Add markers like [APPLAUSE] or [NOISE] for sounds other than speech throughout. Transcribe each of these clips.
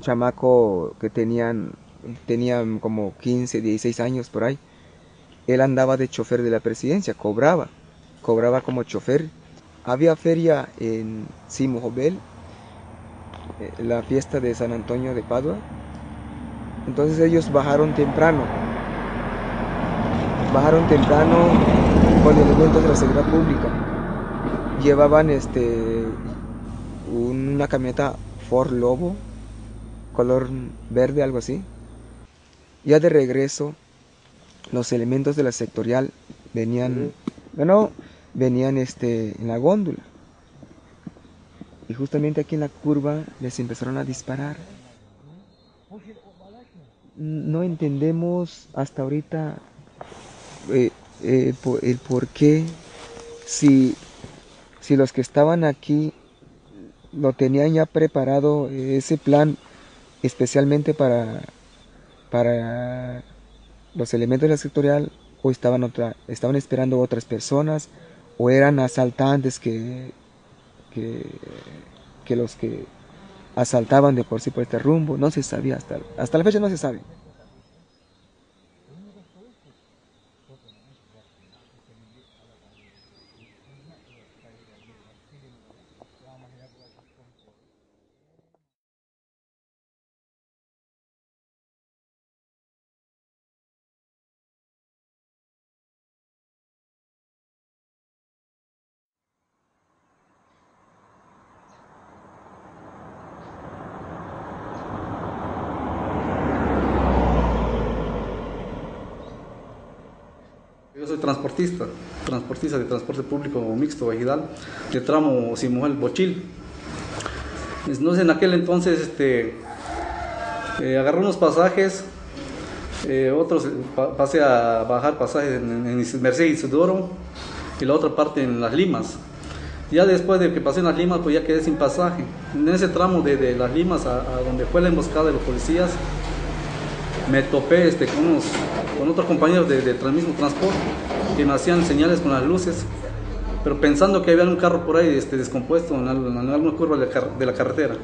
chamaco que tenían, tenían como 15, 16 años por ahí. Él andaba de chofer de la presidencia, cobraba, cobraba como chofer. Había feria en Simujobel, eh, la fiesta de San Antonio de Padua. Entonces ellos bajaron temprano. Bajaron temprano con elementos de la seguridad pública. Llevaban este una camioneta Ford Lobo, color verde, algo así. Ya de regreso, los elementos de la sectorial venían, bueno, venían este, en la góndola. Y justamente aquí en la curva les empezaron a disparar. No entendemos hasta ahorita eh, eh, el por qué, si, si los que estaban aquí lo tenían ya preparado ese plan especialmente para, para los elementos de la sectorial o estaban, otra, estaban esperando otras personas o eran asaltantes que, que, que los que asaltaban de por sí por este rumbo, no se sabía hasta, hasta la fecha no se sabe. Yo soy transportista, de transporte público mixto vegetal de tramo Simuel Bochil. Entonces en aquel entonces este, eh, agarré unos pasajes, eh, otros pasé a bajar pasajes en, en Mercedes Sudoro y la otra parte en Las Limas. Ya después de que pasé en Las Limas, pues ya quedé sin pasaje. En ese tramo de, Las Limas a, donde fue la emboscada de los policías, me topé este, con, unos, con otros compañeros de, de mismo transporte que me hacían señales con las luces, pero pensando que había un carro por ahí este, descompuesto en, en alguna curva de, de, la carretera.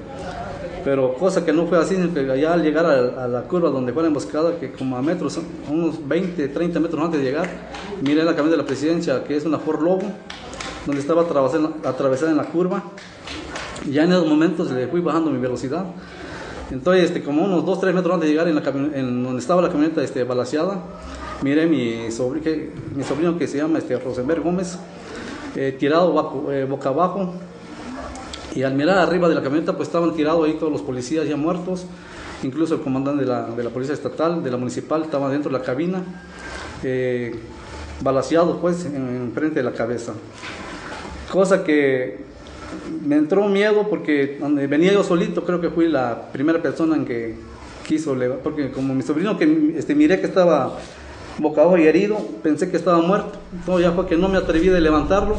Pero cosa que no fue así, que allá al llegar a, a, la curva donde fue la emboscada, que como a metros, unos 20, 30 metros antes de llegar, miré la camioneta de la presidencia, que es una Ford Lobo, donde estaba atravesada en la curva. Ya en esos momentos le fui bajando mi velocidad entonces, este, como unos 2, 3 metros antes de llegar en, la en donde estaba la camioneta este, balaseada, miré mi, sobr que, mi sobrino que se llama este, Rosenberg Gómez, eh, tirado eh, boca abajo. Y al mirar arriba de la camioneta, pues estaban tirados ahí todos los policías ya muertos, incluso el comandante de la, de la policía estatal, de la municipal, estaba dentro de la cabina, eh, balaseado pues en, frente de la cabeza. Cosa que me entró miedo porque venía yo solito, creo que fui la primera persona en que quiso porque como mi sobrino que este, miré que estaba boca abajo y herido, pensé que estaba muerto, entonces ya fue que no me atreví de levantarlo,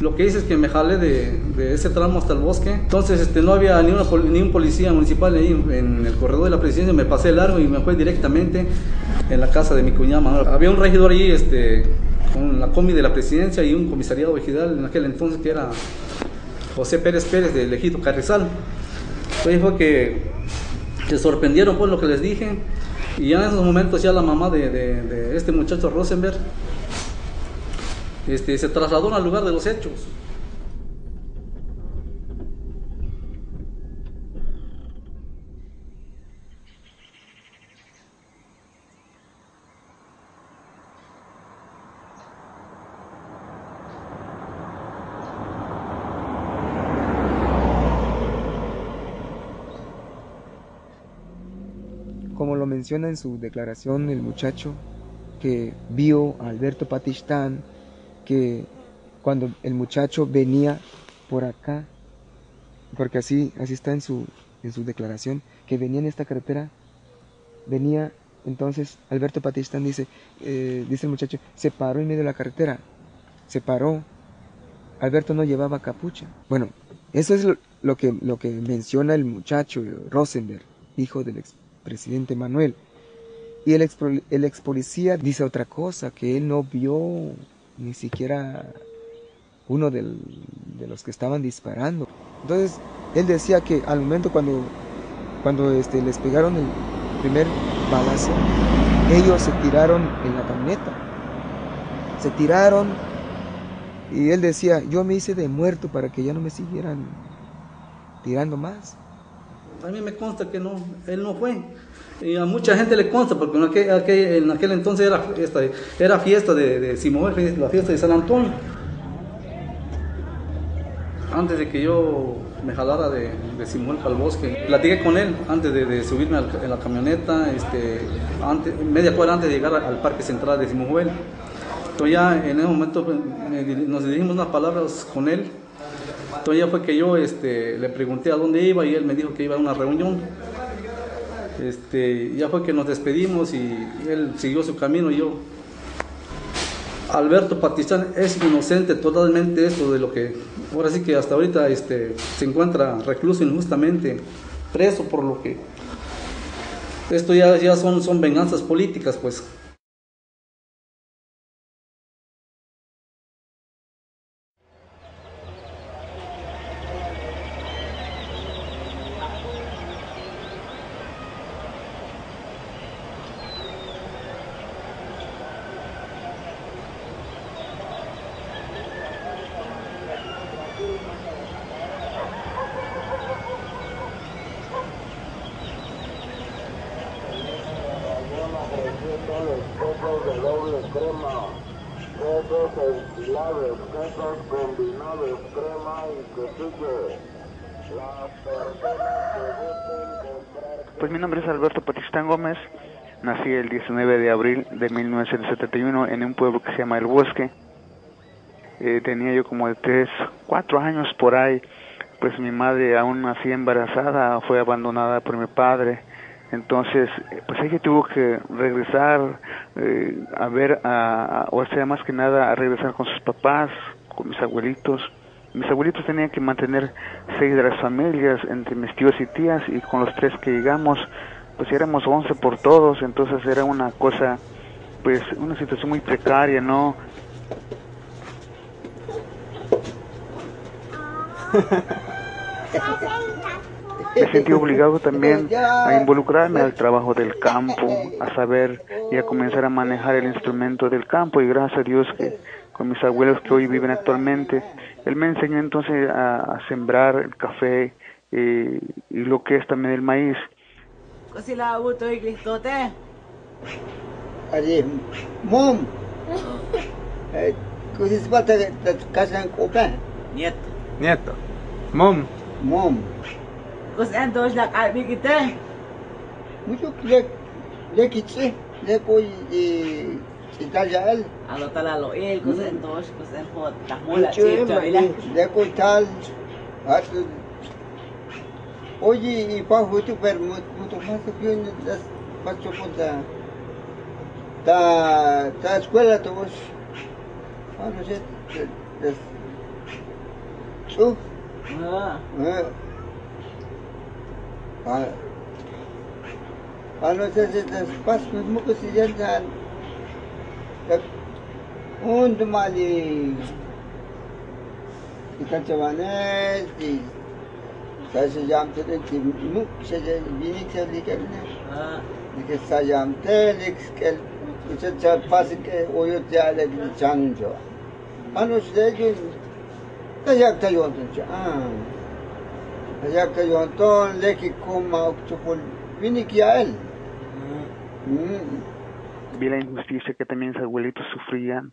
lo que hice es que me jalé de, de ese tramo hasta el bosque, entonces este, no había ni, una, ni un policía municipal ahí en el corredor de la presidencia, me pasé largo y me fui directamente en la casa de mi cuñada Había un regidor ahí este, con la comi de la presidencia y un comisariado vegetal en aquel entonces que era José Pérez Pérez de Ejido Carrizal. Entonces fue que se sorprendieron por lo que les dije y ya en esos momentos ya la mamá de, de, de este muchacho Rosenberg este, se trasladó al lugar de los hechos. como lo menciona en su declaración el muchacho que vio a Alberto Patistán, que cuando el muchacho venía por acá, porque así, así está en su, en su declaración, que venía en esta carretera, venía, entonces Alberto Patistán dice, eh, dice el muchacho, se paró en medio de la carretera, se paró, Alberto no llevaba capucha. Bueno, eso es lo, lo que, lo que menciona el muchacho Rosenberg, hijo del ex presidente Manuel. Y el ex, policía dice otra cosa, que él no vio ni siquiera uno de los que estaban disparando. Entonces, él decía que al momento cuando cuando este, les pegaron el primer balazo, ellos se tiraron en la camioneta. Se tiraron y él decía, yo me hice de muerto para que ya no me siguieran tirando más. A mí me consta que no, él no fue. Y a mucha gente le consta, porque en aquel, en aquel entonces era, fiesta, de, de Simón, la fiesta de San Antonio. Antes de que yo me jalara de, de Simón al bosque, platiqué con él antes de, subirme en la camioneta, este, media cuadra antes de llegar al parque central de Simón Entonces ya en ese momento pues, nos dirigimos unas palabras con él. Ya fue que yo este, le pregunté a dónde iba y él me dijo que iba a una reunión. Este, ya fue que nos despedimos y él siguió su camino y yo. Alberto Patistán es inocente totalmente esto de lo que ahora sí que hasta ahorita este, se encuentra recluso injustamente, preso por lo que esto ya, ya son, son venganzas políticas pues. Pues mi nombre es Alberto Patistán Gómez, nací el 19 de abril de 1971 en un pueblo que se llama El Bosque. Eh, tenía yo como de 3, 4 años por ahí, pues mi madre aún nací embarazada, fue abandonada por mi padre entonces, pues ella tuvo que regresar eh, a ver, a, o sea, más que nada a regresar con sus papás, con mis abuelitos. Mis abuelitos tenían que mantener seis de las familias entre mis tíos y tías y con los tres que llegamos, pues éramos once por todos, entonces era una cosa, pues una situación muy precaria, ¿no? me sentí obligado también a involucrarme al trabajo del campo, a saber y a comenzar a manejar el instrumento del campo y gracias a Dios que con mis abuelos que hoy viven actualmente, él me enseñó entonces a, sembrar el café y, lo que es también el maíz. Nieto. Nieto. Mom. Mom. Kusen dos la kalbi kita. Mucho le le kitse le koy Italyal. Alo talalo el kusen dos kusen hot tahmula chita ila. Le koy tal at Oye, y pa hutu per mutu más que un das pacho punta. Ta ta escuela todos. Ah, no sé. Das. Su. Ah. Ano sa sa pas mo ko si Jan sa un dumali kita cawane di saya sejam tu di muk saja bini saya lihat ni di saya jam tu di skel kita cak pas ke oyo tiada di canun jo ano sudah ju kayak tayo tu ah allá que yo entonces le que coma vine que a él. Vi la injusticia que también mis abuelitos sufrían,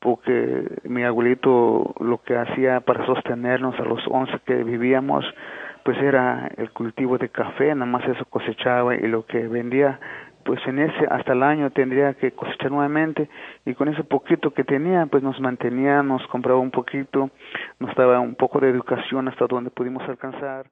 porque mi abuelito lo que hacía para sostenernos a los once que vivíamos, pues era el cultivo de café, nada más eso cosechaba y lo que vendía pues en ese hasta el año tendría que cosechar nuevamente y con ese poquito que tenía pues nos mantenía, nos compraba un poquito, nos daba un poco de educación hasta donde pudimos alcanzar.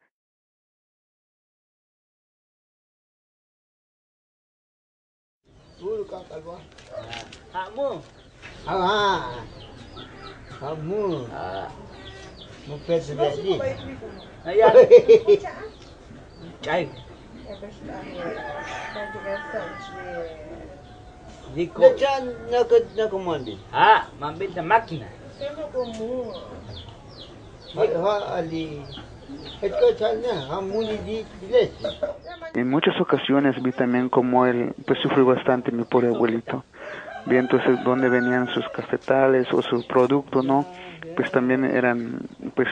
[LAUGHS] Kamu? Ah. Kamu. Ah. Mau pes jadi. Ayan. Cai. Diko. Diyan nak nak kumambil. Ah, mambil na makina. Ha ali En muchas ocasiones vi también como él pues sufrió bastante mi pobre abuelito. Vi entonces dónde venían sus cafetales o su producto, ¿no? Pues también eran, pues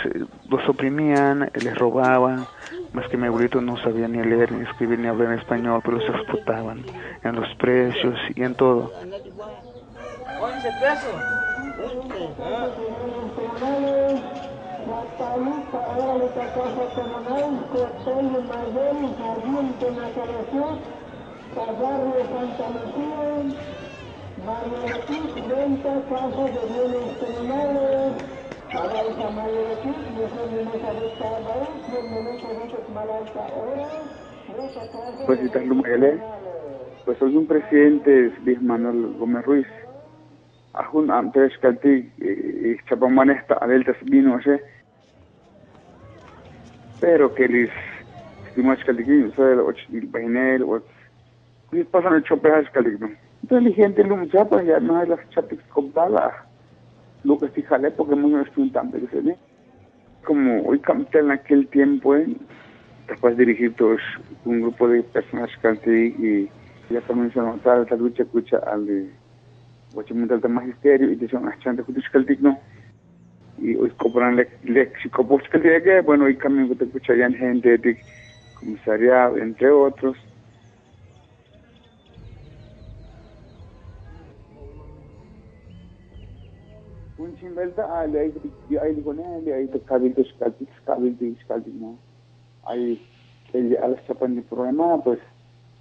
los oprimían, les robaban, más que mi abuelito no sabía ni leer, ni escribir, ni hablar en español, pero se explotaban en los precios y en todo. 11 pesos. Pues citarlo Mayale, pues soy un presidente, Luis Manuel Gómez Ruiz. Ajun antes kalti chapamanesta adeltas vino ese pero que les estimamos kalti soy el painel o pues pasan el chopeas kalti inteligente lo chapa ya no hay las chapas comprada que fíjale porque muy estudiante que se ve como hoy camté en aquel tiempo ¿eh? después de dirigir todos un grupo de personas kalti y ya comenzó a notar la lucha escucha al de Guachimuntal de Magisterio y de son achante kutushkaltikno y hoy cobran léxico que bueno hoy también que te escucharían gente de comisariado entre otros un chimbelta ali ay ay él ay te cabil de skaltik cabil de skaltik no hay el a las chapan de programa pues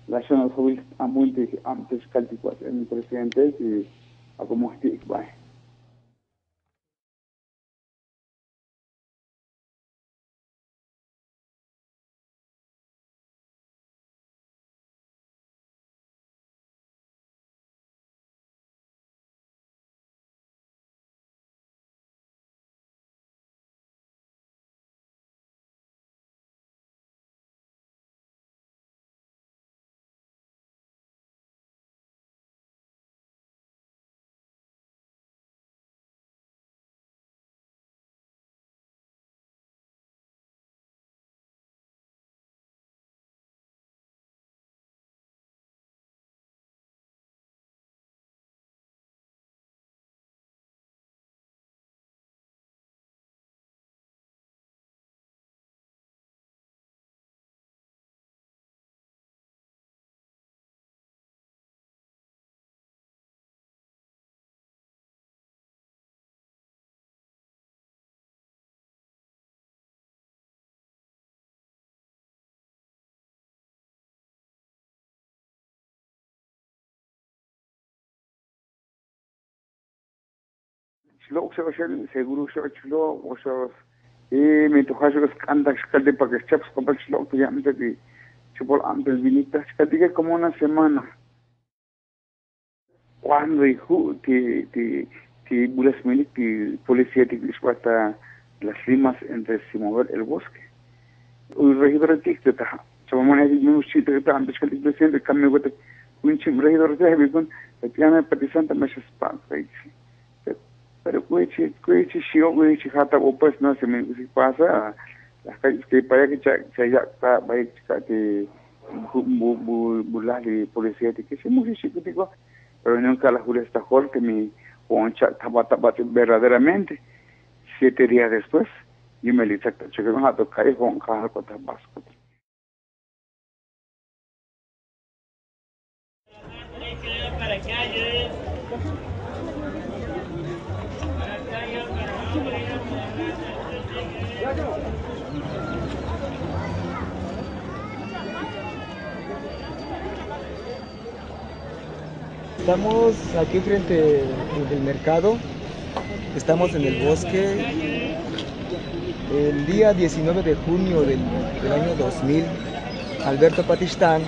la zona de amunte antes skaltik el presidente y ako mo hati Lo sea y me toca yo es canta que para que chaps comprar chlo que ya me te chupol antes vinita. Que como una semana. Cuando hijo que que que bulas milik que policía te dispuesta las limas entre el bosque. Un regidor de TikTok ta chama mana di nu si te ta antes que el presidente cambio que un chim regidor de Hebron que tiene participante me se spa pero kuichi kuichi shio kuichi hata opas no se me si pasa las calles que para que está baik que bu bu bulali policía que se muy chiquitico pero nunca la jura está jol que mi oncha taba taba verdaderamente siete días después yo me licha que me ha tocado con caja con tabasco para acá, Estamos aquí frente al mercado, estamos en el bosque. El día 19 de junio del, año 2000, Alberto Patistán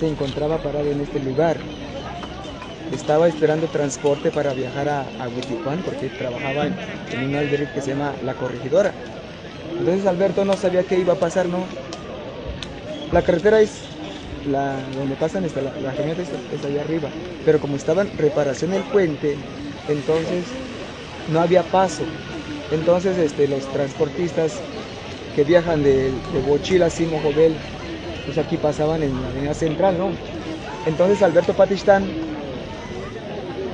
se encontraba parado en este lugar. Estaba esperando transporte para viajar a, a porque trabajaba en, en un albergue que se llama La Corregidora. Entonces Alberto no sabía qué iba a pasar, ¿no? La carretera es la, donde pasan esta, la, la camioneta está, allá arriba, pero como estaba en reparación del puente, entonces no había paso. Entonces este, los transportistas que viajan de, de Bochil a Simo Jovel, pues aquí pasaban en la avenida central, ¿no? Entonces Alberto Patistán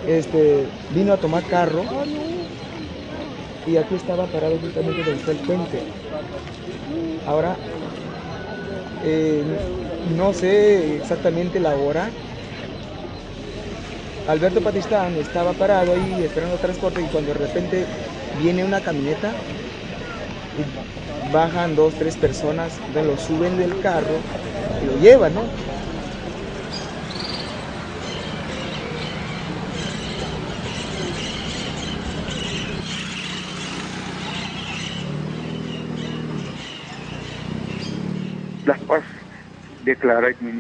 este, vino a tomar carro y aquí estaba parado justamente donde está el puente. Ahora, eh, no sé exactamente la hora. Alberto Patistán estaba parado ahí esperando transporte y cuando de repente viene una camioneta, y bajan dos, tres personas, lo suben del carro y lo llevan, ¿no? Las Paz declara que mi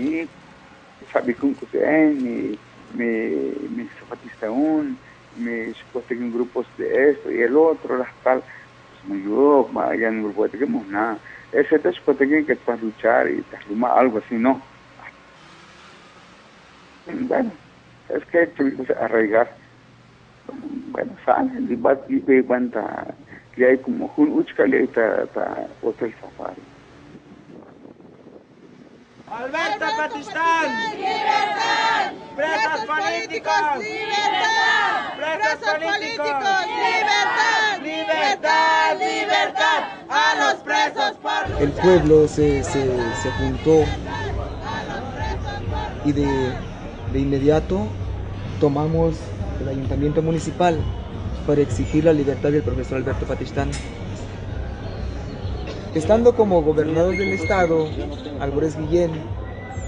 sabe com que mi, mi, mi zapatista un, me en grupos de esto y el otro, las tal, pues me ayudó, ya en un grupo de que nada. Ese es que para luchar y algo así, ¿no? Bueno, es que tuvimos que arraigar. Bueno, sale, y va y cuenta, que hay como un uchka, le hay hotel safari. Alberto Patistán. ¡Libertad! ¡Presos políticos! ¡Libertad! ¡Presos políticos! ¡Libertad! ¡Libertad! ¡Libertad! ¡A los presos por El pueblo se, se, se juntó y de, de inmediato tomamos el ayuntamiento municipal para exigir la libertad del profesor Alberto Patistán. Estando como gobernador del estado, Álvarez Guillén,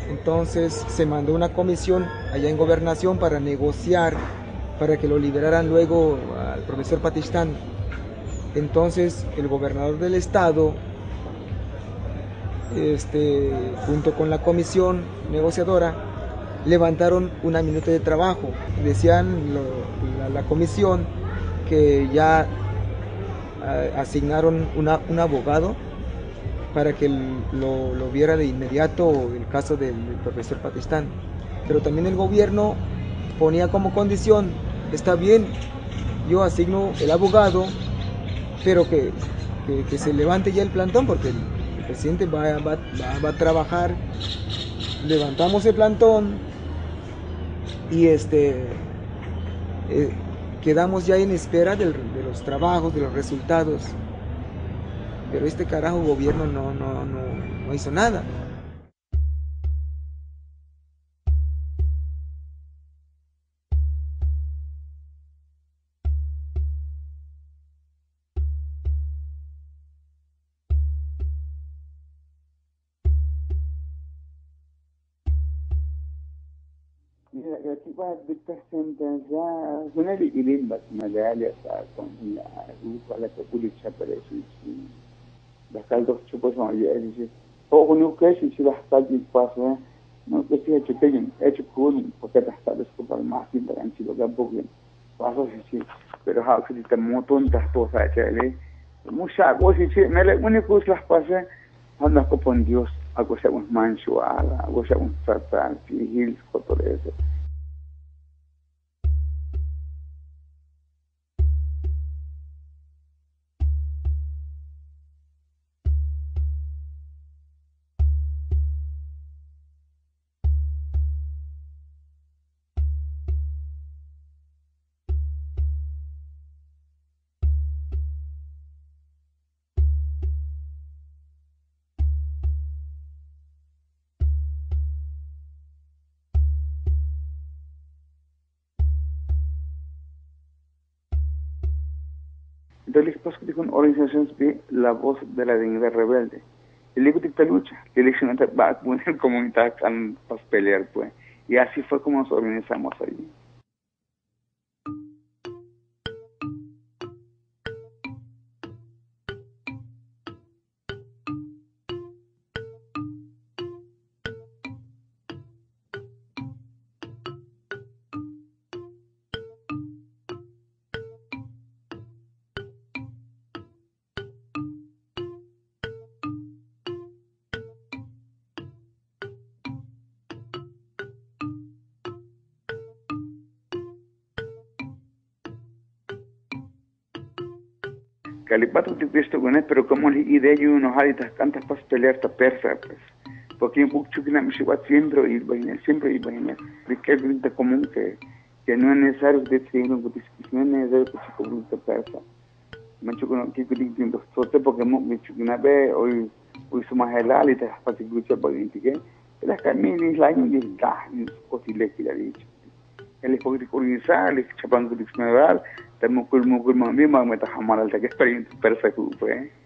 entonces se mandó una comisión allá en gobernación para negociar, para que lo liberaran luego al profesor Patistán. Entonces el gobernador del estado, este, junto con la comisión negociadora, levantaron una minuta de trabajo. Decían la, comisión que ya asignaron un abogado para que lo, viera de inmediato el caso del, profesor Patistán. Pero también el gobierno ponía como condición, está bien, yo asigno el abogado, pero que, se levante ya el plantón, porque el, presidente va, a trabajar, levantamos el plantón y este... Eh, quedamos ya en espera de los trabajos, de los resultados. Pero este carajo gobierno no, no, no, no hizo nada. Iya rufa la ta kuli chapare su Bakal chupos mo ye dice o kunu keshi si bakal di paso no que si hecho tegen hecho kun porque ta está desculpa más sin tan si lo gambo bien paso si si pero ha que te moton ta to sa chele mucha go si si me le único las pase anda con Dios algo se un mancho ala algo se un fatal si hil todo eso Paso con organizaciones de la voz de la dignidad rebelde. El libro de lucha, la elección va a poner comunidad para pelear, pues. Y así fue como nos organizamos allí. Te pero como le idea yo unos hábitos cantas para pelear esta persa, pues. Porque mucho que me siempre y vaina, siempre y vaina. Porque es un común que, que no es necesario que te digan que no es necesario que se cobre esta persa. Mucho que no quiero que te digan porque mucho que una vez hoy hoy somos helal y te has pasado que para que las caminas la y es gas, posible que la dicho. El es porque organizar, el chapan que te estamos con mukul mami mang meta hamal ta que experiencia perfecto pues entonces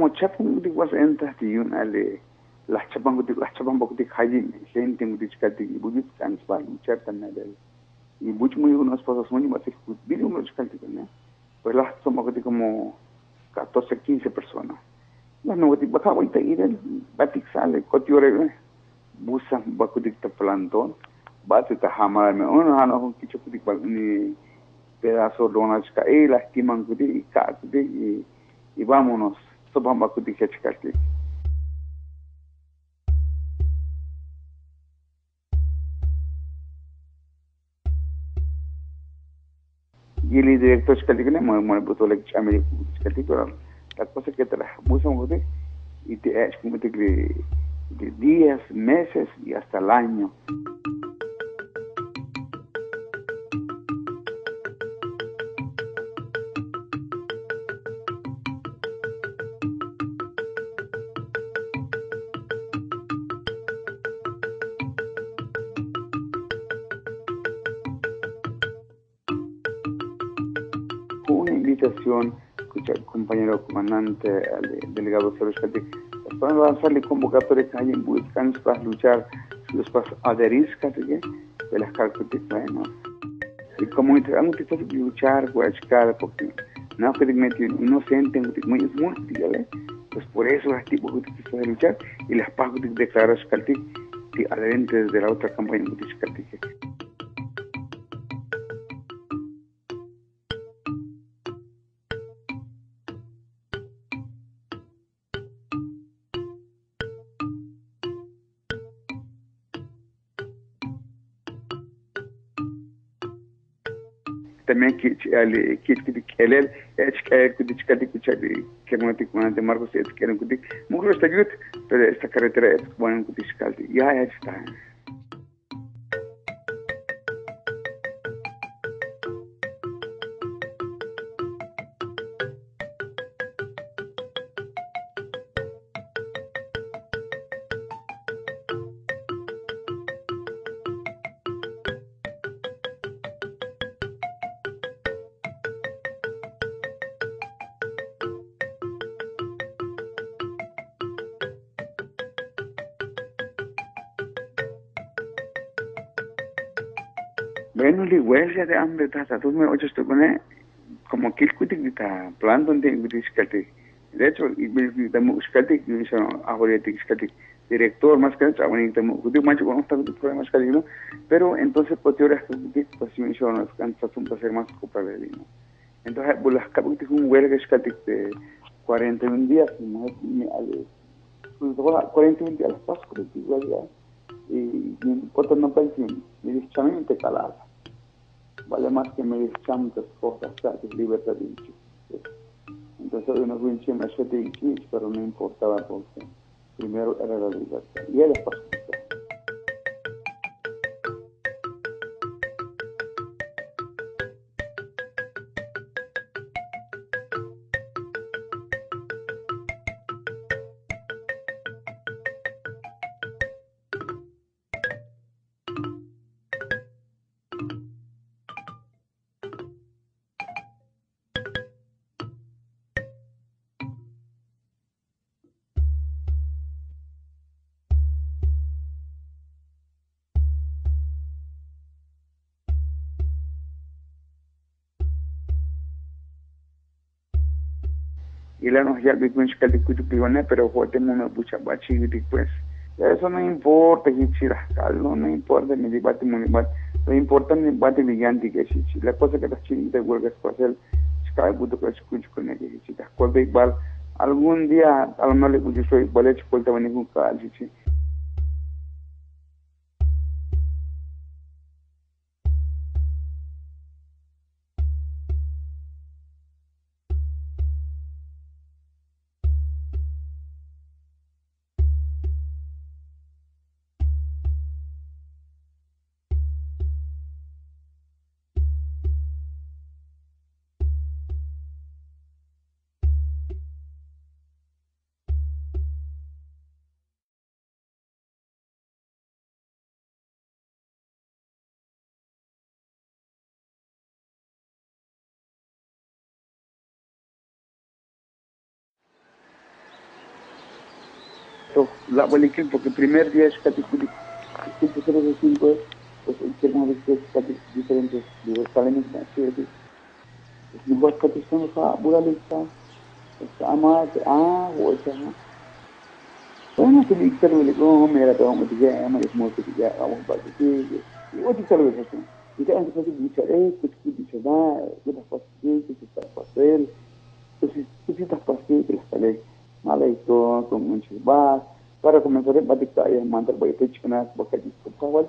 como chapan gutik was enta ti yun ale las chapan gutik las chapan gutik haji gente gutik kati bujit kan spa chartan na del y mucho muy unos pasos muy más video muy chicanti ne pues las somos como 14 15 personas. Las no gutik baka waita irel batik sale kotiore busa bakutik ta planton bate ta hamara me uno hano kicho gutik ni pedazo donas ka e las timan gutik y ka y y vámonos Sabah kudik çıkarttık. Y el director chikaltik ne mo mo buto lek chameli chikaltik pero la cosa que te la musa mo de y te es como de días, meses y hasta el año. Compañero comandante, al delegado Cerro para lanzarle convocatoria que hay en buscan para luchar los pasos adheriscas de las características ¿no? Y como entregamos que luchar, guachcar, porque no que meter inocente, muy ¿vale? Pues por eso las tipos que luchar y las pagos de declarar que adherentes de la otra campaña que que que kelel es que que que que que que no te cuando te marcos es que no que muy está good pero esta carretera es bueno que huelga de hambre, tata, tú me oyes tú con él, como está plantando en discate. De hecho, me dice, ahora te discate, director más que bueno, y te digo, macho, cuando está con problemas ¿no? Pero entonces, pues, te oras que pues, si me dice, no, cansas un placer más copa de vino. Entonces, pues, las capas un huelga discate de 41 días, me, 41 días las que igual ya, me dice, chamamente calada vale más que me tantas cosas, libertad de. Entonces hoy nos de inchi, pero no importaba porque primero era la libertad. Y él es Thank y la nos ya vi con chica de cuyo pibane pero jote me bucha bachi pues eso no importa hichira no no importa mi debate mi debate lo importante es debate gigante que si la cosa que las chinitas huelgas para hacer chica buto que escucho con ella hichira cual de igual algún día a lo mejor le bucho soy vale chicolta van ningún cal eso la abuelita, porque el primer día es catequista, siempre 0 de pues diferentes, digo, está la está buralista, está ah, o sea, ¿no? Bueno, que dice lo no, mira, te vamos a decir, ya, es muy que ya, vamos a y y te eh, que tú dices, va, que que estás pastel, entonces, que mala y todo con muchos vas para comenzar a batik tayo mantar ba ito chikana baka di ko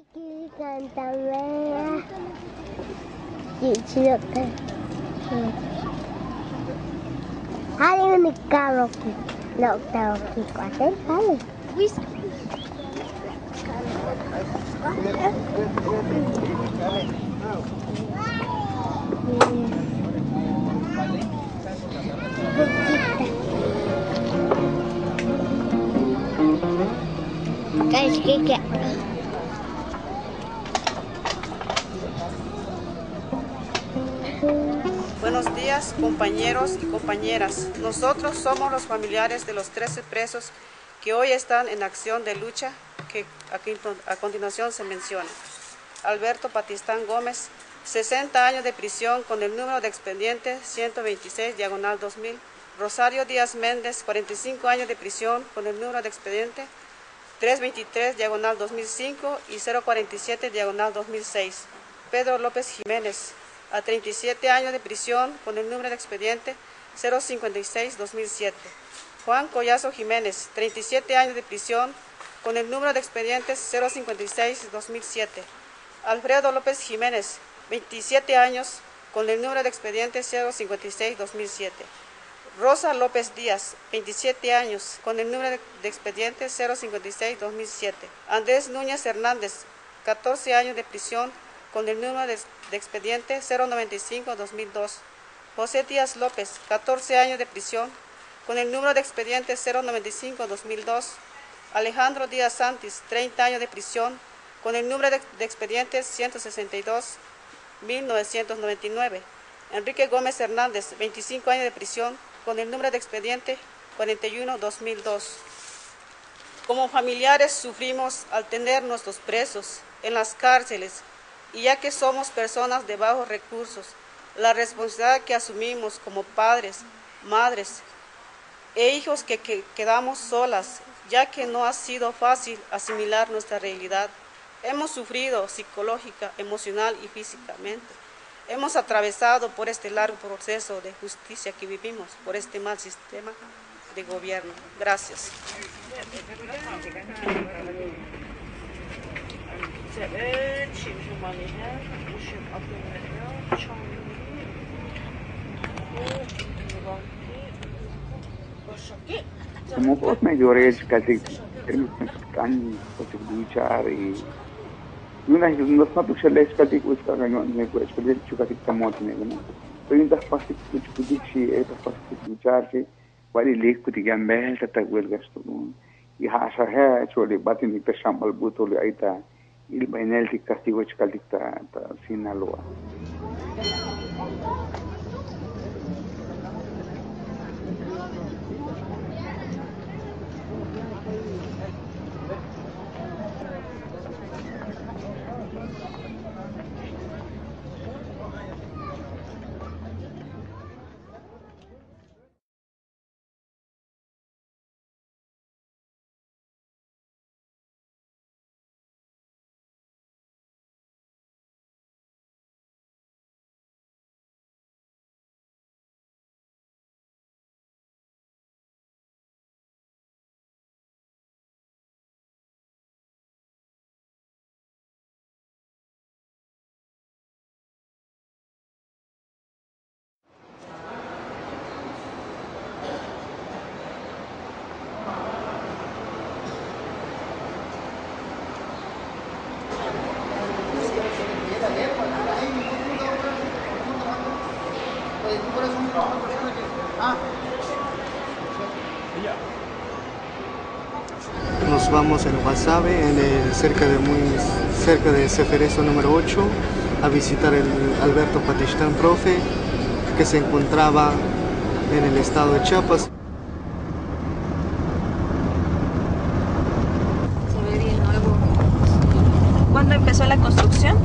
tawagi Cántame. Sí, chido. Hay un carro aquí. No, tengo que hacer, ¿vale? ¿Qué es que Buenos días, compañeros y compañeras. Nosotros somos los familiares de los 13 presos que hoy están en acción de lucha que a continuación se menciona. Alberto Patistán Gómez, 60 años de prisión con el número de expediente 126 diagonal 2000. Rosario Díaz Méndez, 45 años de prisión con el número de expediente 323 diagonal 2005 y 047 diagonal 2006. Pedro López Jiménez, a 37 años de prisión con el número de expediente 056-2007. Juan Collazo Jiménez, 37 años de prisión con el número de expediente 056-2007. Alfredo López Jiménez, 27 años con el número de expediente 056-2007. Rosa López Díaz, 27 años, con el número de expediente 056-2007. Andrés Núñez Hernández, 14 años de prisión con el número de, expediente 095-2002. José Díaz López, 14 años de prisión, con el número de expediente 095-2002. Alejandro Díaz Santis, 30 años de prisión, con el número de, de expediente 162-1999. Enrique Gómez Hernández, 25 años de prisión, con el número de expediente 41-2002. Como familiares sufrimos al tener nuestros presos en las cárceles y ya que somos personas de bajos recursos, la responsabilidad que asumimos como padres, madres e hijos que, que quedamos solas, ya que no ha sido fácil asimilar nuestra realidad. Hemos sufrido psicológica, emocional y físicamente. Hemos atravesado por este largo proceso de justicia que vivimos, por este mal sistema de gobierno. Gracias. Ötjük yumanı ilə, uşum adımlarına, Mucos mayores, casi escuchar y una no puxarles casi cuesta me escuchar chuca que estamos teniendo तो इन दस पास कुछ कुछ छी ए दस पास कुछ विचार छी वाली लेख कुछ गया महल तक वेल गस्तुन यह आशा है छोले बातें निकल शामिल बूतोले आई था bainel tik castigo chkalik ta ta Sinaloa. Guasave, en el, cerca de muy cerca de Ceferezo número 8, a visitar el Alberto Patistán Profe, que se encontraba en el estado de Chiapas. Se ve bien nuevo. ¿Cuándo empezó la construcción?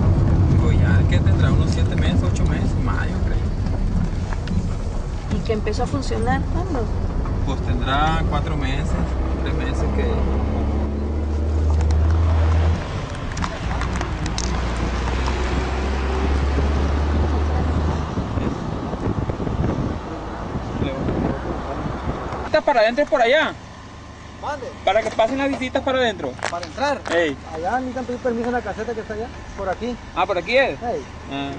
Pues ya que tendrá unos 7 meses, 8 meses, mayo creo. Y que empezó a funcionar. ¿Cuándo? Pues tendrá 4 meses, 3 meses que... Visitas para adentro es por allá. Para que pasen las visitas para adentro. Para entrar. Ey. Allá necesitan pedir permiso en la caseta que está allá. Por aquí. Ah, por aquí es. Ey. Ah.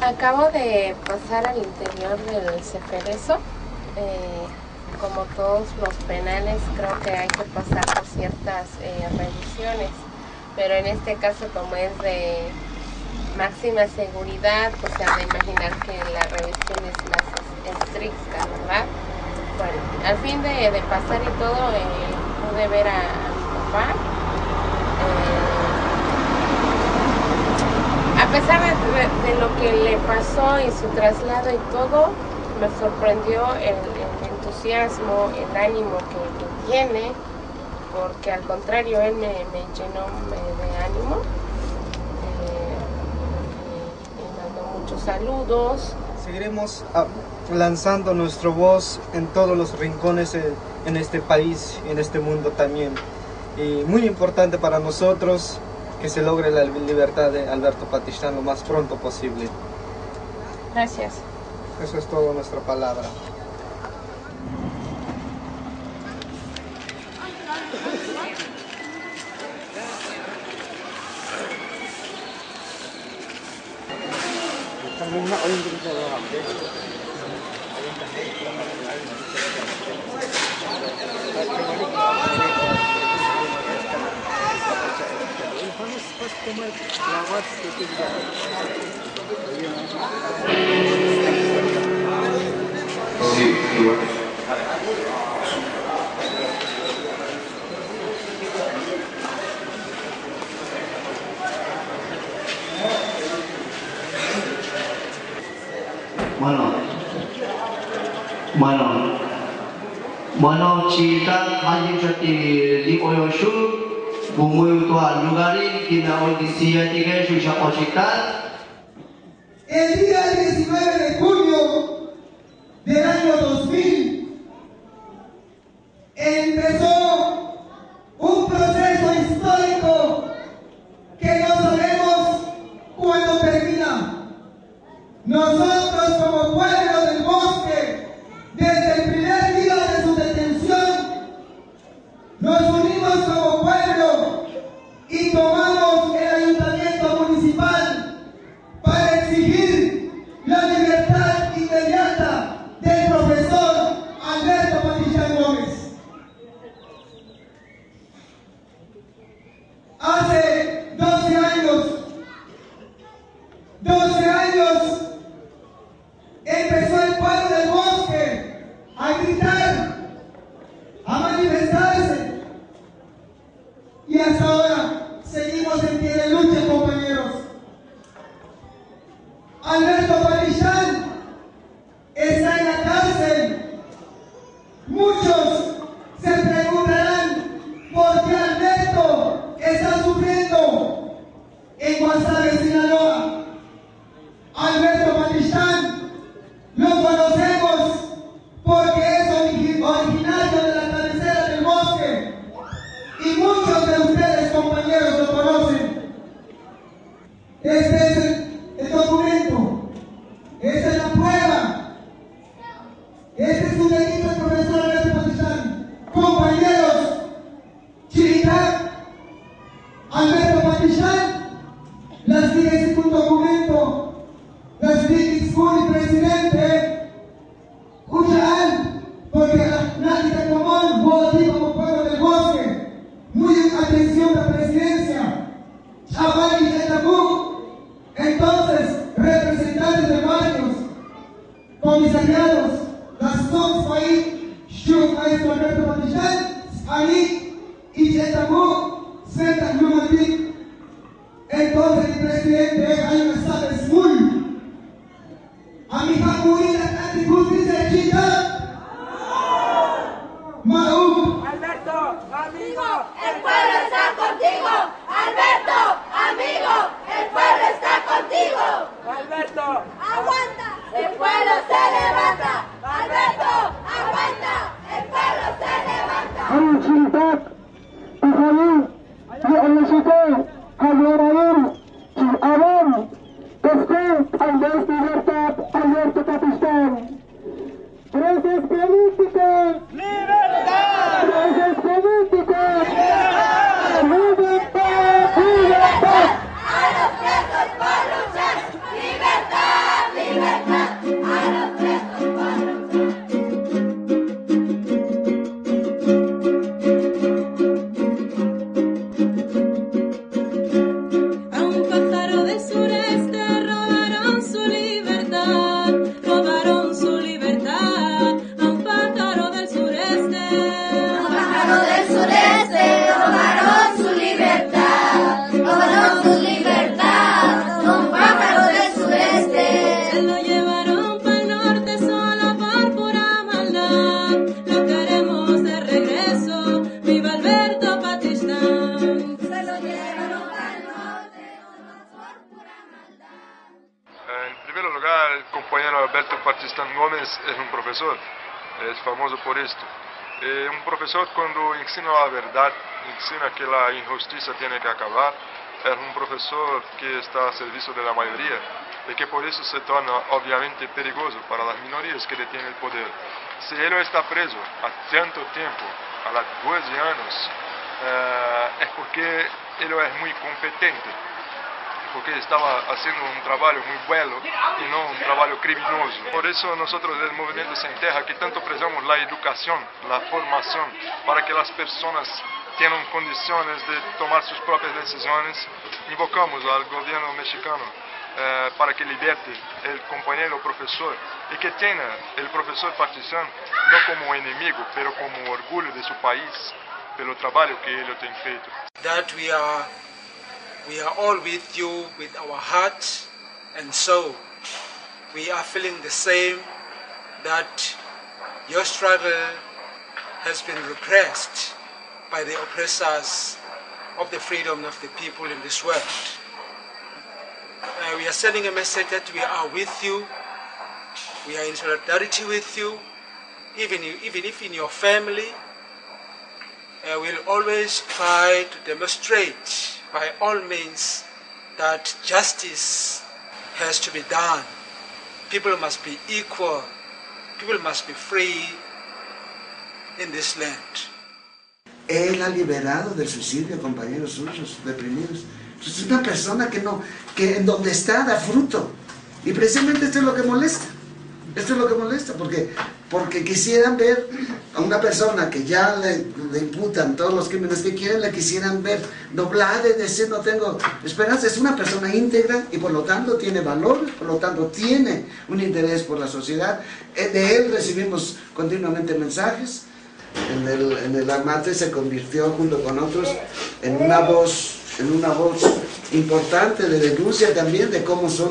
Acabo de pasar al interior del Ceferezo. Eh, como todos los penales, creo que hay que pasar por ciertas eh, revisiones, pero en este caso, como es de máxima seguridad, pues se de imaginar que la revisión es más estricta, ¿verdad? Bueno, al fin de, pasar y todo, eh, pude ver a, mi papá. Eh, a pesar de, lo que le pasó y su traslado y todo, me sorprendió el, entusiasmo, el ánimo que tiene, porque al contrario, él me, me llenó de ánimo. Eh, y- y mandó muchos saludos. Seguiremos ah, lanzando nuestra voz en todos los rincones eh, en este país en este mundo también. Y muy importante para nosotros que se logre la libertad de Alberto Patistán lo más pronto posible. Gracias. Eso es todo nuestra palabra. na ayun din sa mga Thank you. Vamos, Sí, igual. Bueno, bueno, bueno, cita hanya sati di oyoshu, bumuy tu alugari kina odisia tiga susha ositat. El día 19 de junio del año 2000 empezó un proceso histórico que no sabemos cuándo termina. Nosotros como pueblo del bosque, desde el primer día de su detención, nos unimos como pueblo y tomamos el ayuntamiento municipal para exigir la libertad inmediata del profesor Alberto Patricia Gómez. Hace 12 años, 12 años, empezó el pueblo del bosque a gritar, a manifestarse. Y hasta ahora seguimos en pie de lucha, compañeros. Alberto Parillán está en la cárcel. Muchos se preguntarán por qué Alberto está sufriendo en Guasave, Sinaloa. Alberto Parillán lo conocemos porque es origi- originario de la cabecera del bosque y muchos de ustedes, compañeros, lo conocen. Este Un pájaro del sureste robaron su libertad, robaron su libertad. Un pájaro del sureste. se lo llevaron para el norte solo por pura maldad. Lo queremos de regreso, viva Alberto Patistán. Se lo llevaron al norte. En primer lugar, el compañero Alberto Partistán Gómez es un profesor, es famoso por esto. Eh, un profesor cuando enseña la verdad, enseña que la injusticia tiene que acabar, es un profesor que está a servicio de la mayoría y que por eso se torna obviamente peligroso para las minorías que detienen el poder. Si él está preso a tanto tiempo, a los 12 años, eh, es porque él es muy competente porque estaba haciendo un trabajo muy bueno y no un trabajo criminoso. Por eso nosotros del Movimiento Sem Terra que tanto prezamos la educación, la formación, para que las personas tengan condiciones de tomar sus propias decisiones, invocamos al gobierno mexicano eh, para que liberte el compañero profesor y que tenga el profesor Partizan no como enemigo, pero como orgullo de su país, pelo trabajo que él tem feito. that we are we are all with you with our heart and soul. We are feeling the same that your struggle has been repressed by the oppressors of the freedom of the people in this world. Uh, we are sending a message that we are with you. We are in solidarity with you, even even if in your family uh, we'll always try to demonstrate by all means that justice has to be done. People must be equal. People must be free in this land. Él ha liberado del suicidio compañeros suyos deprimidos. Es una persona que no, que en donde está da fruto. Y precisamente esto es lo que molesta. Esto es lo que molesta, porque, porque quisieran ver a una persona que ya le, imputan todos los crímenes que quieren, le quisieran ver doblada y decir no tengo esperanza. Es una persona íntegra y por lo tanto tiene valores, por lo tanto tiene un interés por la sociedad. Eh, De él recibimos continuamente mensajes. En el, en el se convirtió junto con otros en una voz, en una voz importante de denuncia también de cómo son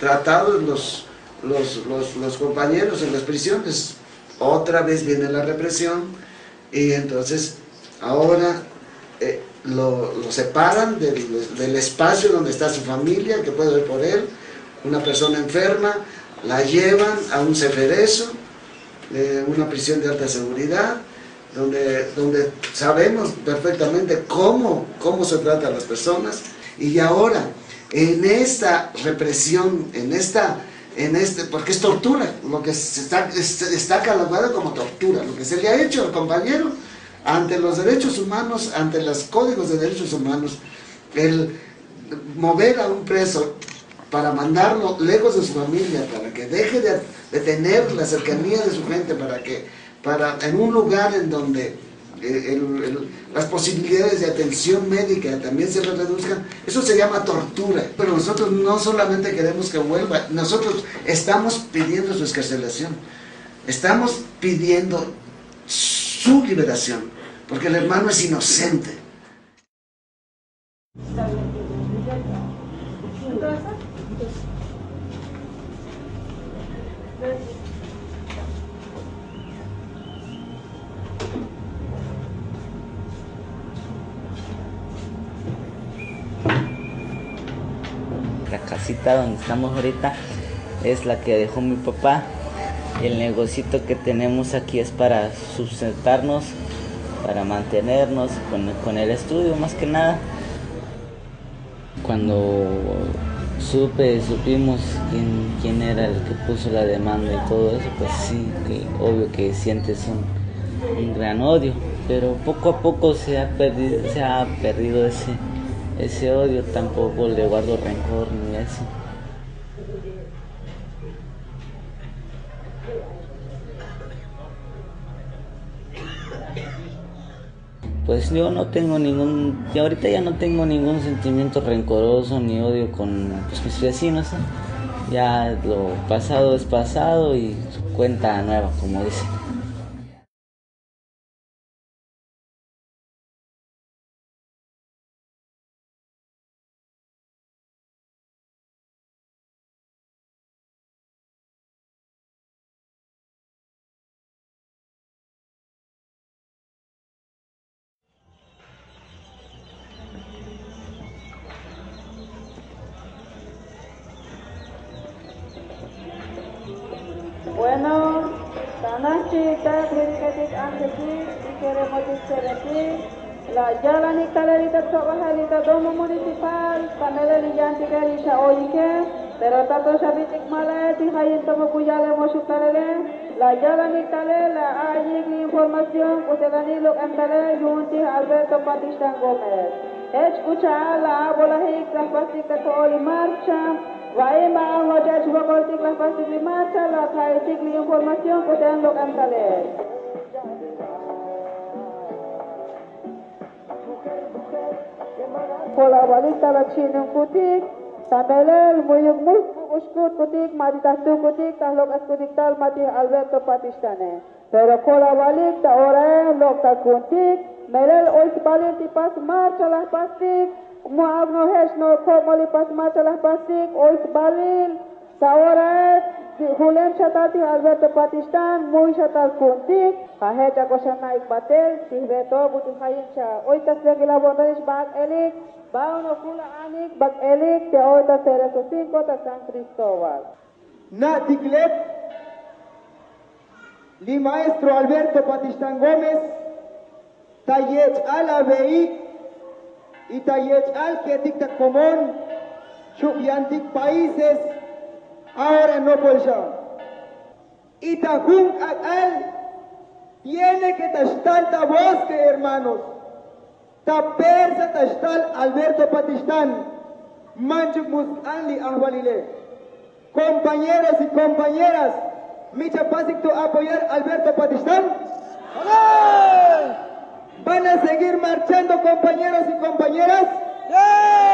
tratados los, los, los, los compañeros en las prisiones. Otra vez viene la represión y entonces ahora eh, lo, lo separan del, del espacio donde está su familia, que puede ver por él, una persona enferma, la llevan a un ceferezo, eh, una prisión de alta seguridad, donde, donde sabemos perfectamente cómo, cómo se trata a las personas y ahora en esta represión, en esta, en este, porque es tortura, lo que se está, está como tortura, lo que se le ha hecho al compañero ante los derechos humanos, ante los códigos de derechos humanos, el mover a un preso para mandarlo lejos de su familia, para que deje de, de tener la cercanía de su gente, para que para, en un lugar en donde el- las posibilidades de atención médica también se reduzcan, eso se llama tortura. Pero nosotros no solamente queremos que vuelva, nosotros estamos pidiendo su escarcelación, estamos pidiendo su liberación, porque el hermano es inocente. La donde estamos ahorita es la que dejó mi papá. El negocito que tenemos aquí es para sustentarnos, para mantenernos con, el estudio más que nada. Cuando supe, supimos quién, quién era el que puso la demanda y todo eso, pues sí, que obvio que sientes un, un gran odio, pero poco a poco se ha perdido, se ha perdido ese, ese odio, tampoco le guardo rencor ni eso. Pues yo no tengo ningún, y ahorita ya no tengo ningún sentimiento rencoroso ni odio con pues, mis vecinos. ¿eh? Ya lo pasado es pasado y cuenta nueva, como dicen. La Jalani Kale, la Ayik Información, Kutedanilo Antale, Yunti Alberto Patistan Gomez. Escucha la bola to marcha, Vaima hoja chuba kortik la pasti marcha, información que la uskut kutik mati tahtu kutik tahlok as kutik tal mati Alberto Patistane. Pero kola balik ta ora lok ta kuntik. Melel ois balik ti pas marcha las pastik muavno hesh no ko moli pas marcha las pastik ois balil sa ora Julen chatati Alberto Patistan muy chatal kuntik hahecha koshana ikbatel tihbeto buti hayincha oitas regila bondanish bag elik Bauno kula anik bag elik te oita Cerezo 5 ta San Cristóbal. Na tiklet, li maestro Alberto Patistán Gómez, tayech al abei, y tayech al que dicta común, chubiantic países, ahora no polsha. Y tajun al, tiene que tanta bosque, hermanos. Tapersa tashtal Alberto Patistán, Manchuk Musanli Ahwalile. Compañeros y compañeras, Micha Pasik to apoyar Alberto Patistán. ¿Van a seguir marchando compañeros y compañeras? El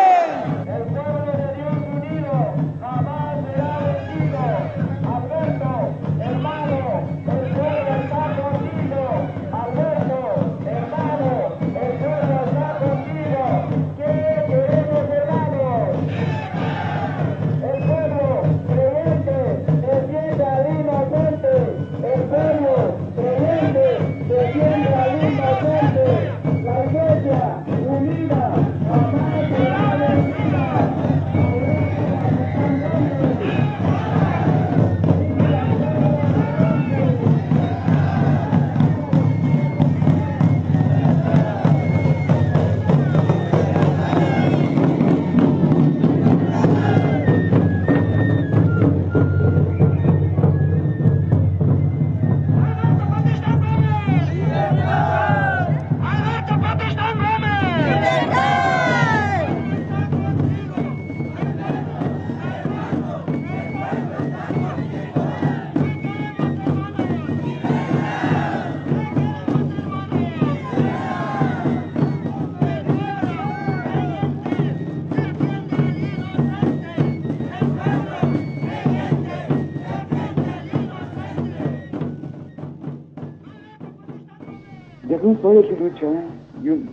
Yun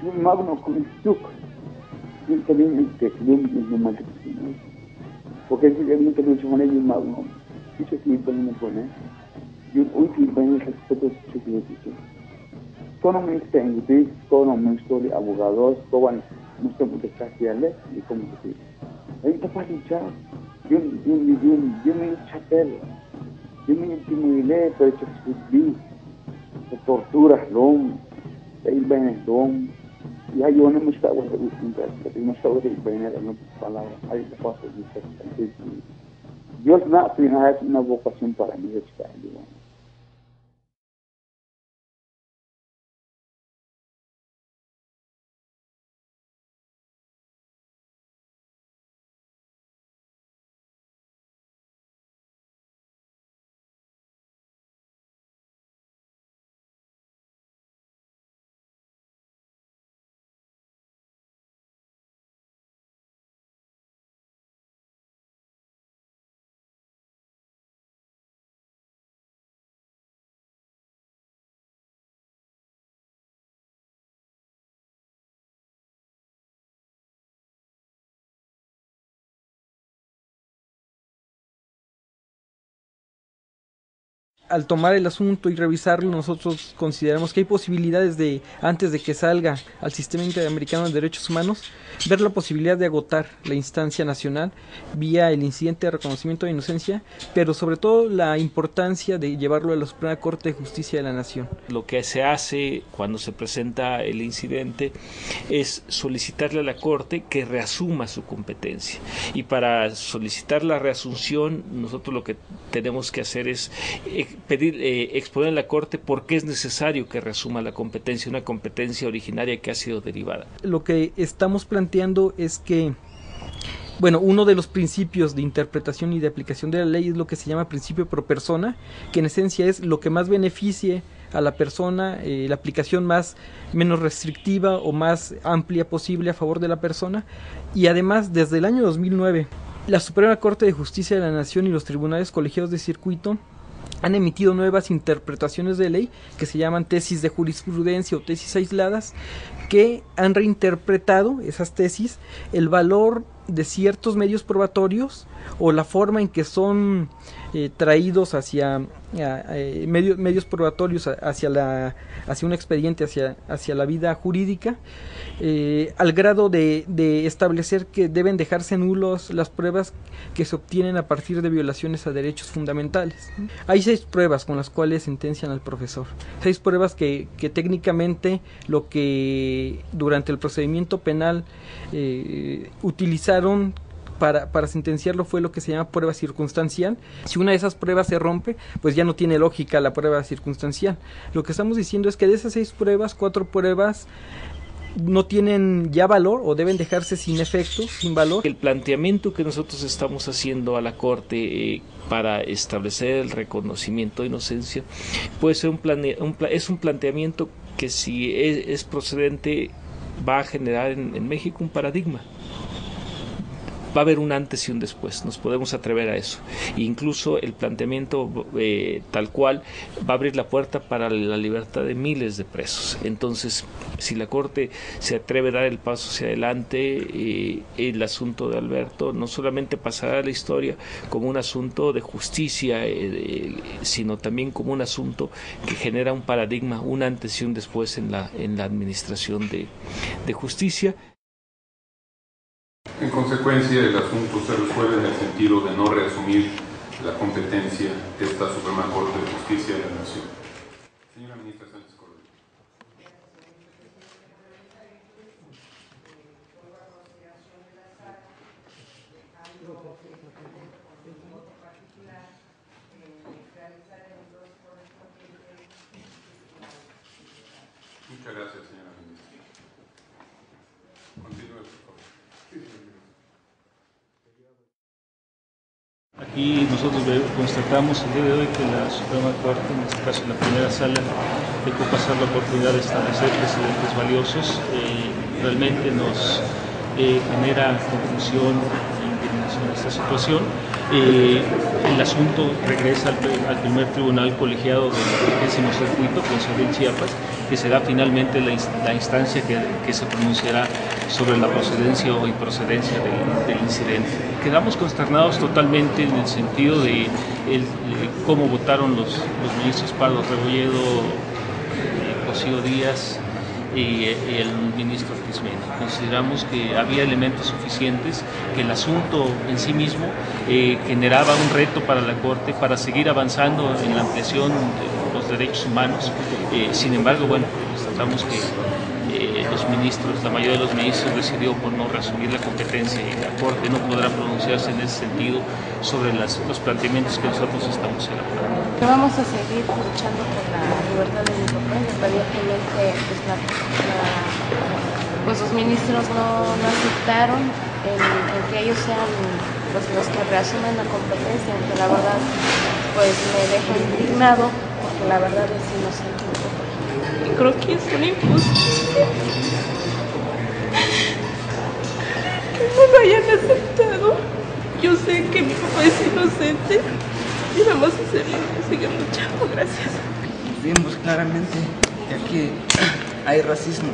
yun magno con stuk. Yun también este, yun yun mal Porque si yun también lucha con yun magno. Dicho que yun me pone. Yun hoy que yun respeto Tono ministro en Guti, tono ministro de abogados, de sociales y como que Ahí está para luchar. Yun yun me chapel. Yun me hecho su de torturas lom de ibanes lom y hay que no sabe de ibanes en otras palabras hay que pasar de Dios no tiene una vocación para mí de chica al tomar el asunto y revisarlo, nosotros consideramos que hay posibilidades de, antes de que salga al sistema interamericano de derechos humanos, ver la posibilidad de agotar la instancia nacional vía el incidente de reconocimiento de inocencia, pero sobre todo la importancia de llevarlo a la Suprema Corte de Justicia de la Nación. Lo que se hace cuando se presenta el incidente es solicitarle a la Corte que reasuma su competencia. Y para solicitar la reasunción, nosotros lo que tenemos que hacer es pedir, eh, exponer a la Corte por qué es necesario que reasuma la competencia, una competencia originaria que ha sido derivada. Lo que estamos planteando es que bueno, uno de los principios de interpretación y de aplicación de la ley es lo que se llama principio pro persona, que en esencia es lo que más beneficie a la persona, eh, la aplicación más menos restrictiva o más amplia posible a favor de la persona y además desde el año 2009 la Suprema Corte de Justicia de la Nación y los tribunales colegiados de circuito han emitido nuevas interpretaciones de ley que se llaman tesis de jurisprudencia o tesis aisladas que han reinterpretado esas tesis el valor de ciertos medios probatorios o la forma en que son eh, traídos hacia eh, medios, probatorios hacia la hacia un expediente hacia hacia la vida jurídica eh, al grado de, de, establecer que deben dejarse nulos las pruebas que se obtienen a partir de violaciones a derechos fundamentales. Hay seis pruebas con las cuales sentencian al profesor. Seis pruebas que, que técnicamente lo que durante el procedimiento penal utilizaron para, para sentenciarlo fue lo que se llama prueba circunstancial. Si una de esas pruebas se rompe, pues ya no tiene lógica la prueba circunstancial. Lo que estamos diciendo es que de esas seis pruebas, cuatro pruebas no tienen ya valor o deben dejarse sin efecto, sin valor. El planteamiento que nosotros estamos haciendo a la Corte eh, para establecer el reconocimiento de inocencia puede ser un, es un planteamiento que si es, procedente va a generar en, en México un paradigma va a haber un antes y un después, nos podemos atrever a eso. Incluso el planteamiento eh, tal cual va a abrir la puerta para la libertad de miles de presos. Entonces, si la Corte se atreve a dar el paso hacia adelante, eh, el asunto de Alberto no solamente pasará a la historia como un asunto de justicia, eh, sino también como un asunto que genera un paradigma, un antes y un después en la, en la administración de, de justicia. En consecuencia, el asunto se resuelve en el sentido de no reasumir la competencia de esta Suprema Corte de Justicia de la Nación. Aquí nosotros constatamos el día de hoy que la Suprema Corte, en este caso la primera sala, dejó pasar la oportunidad de establecer precedentes valiosos. Eh, realmente nos eh, genera confusión e indignación esta situación. Eh, el asunto regresa al, primer tribunal colegiado del décimo circuito, con sede en Chiapas, que será finalmente la, instancia que, que, se pronunciará sobre la procedencia o improcedencia del, del, incidente. Quedamos consternados totalmente en el sentido de cómo votaron los, ministros Pardo Rebolledo, eh, Díaz, y el ministro Quismena. Consideramos que había elementos suficientes, que el asunto en sí mismo eh, generaba un reto para la Corte para seguir avanzando en la ampliación de los derechos humanos. Eh, sin embargo, bueno, constatamos que eh, los ministros, la mayoría de los ministros decidió por no reasumir la competencia y la Corte no podrá pronunciarse en ese sentido sobre los planteamientos que nosotros estamos elaborando. Vamos a seguir luchando por la libertad de mi papá, independientemente pues, pues los ministros no, no aceptaron en, que ellos sean los, los que reasumen la competencia, que la verdad pues me deja indignado porque la verdad es inocente creo que es una injusticia que no lo hayan aceptado. Yo sé que mi papá es inocente y vamos a seguir, seguir luchando. Gracias. Vimos claramente que aquí [CLEARS THROAT] hay racismo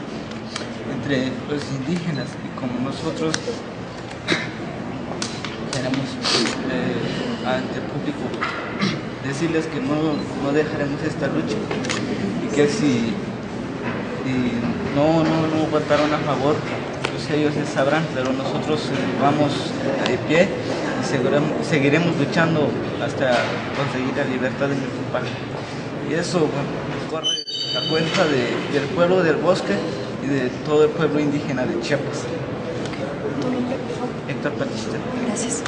entre los indígenas y como nosotros queremos eh, ante el público decirles que no, no dejaremos esta lucha y que si, si no, no, no votaron a favor, pues ellos sabrán, pero nosotros vamos de pie y seguiremos, seguiremos luchando hasta conseguir la libertad de mi papá. Y eso bueno, corre a cuenta de, del pueblo del bosque y de todo el pueblo indígena de Chiapas. Héctor Batista. Gracias.